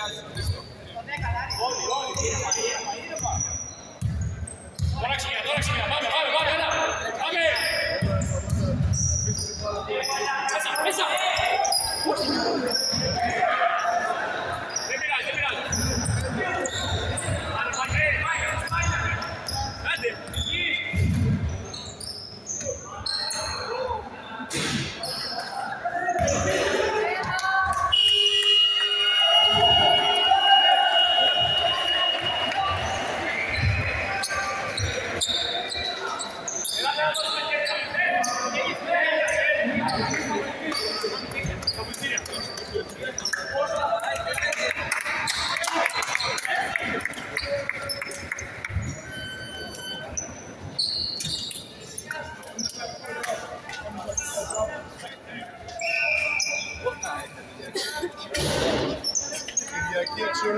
Gracias. Yes, sir.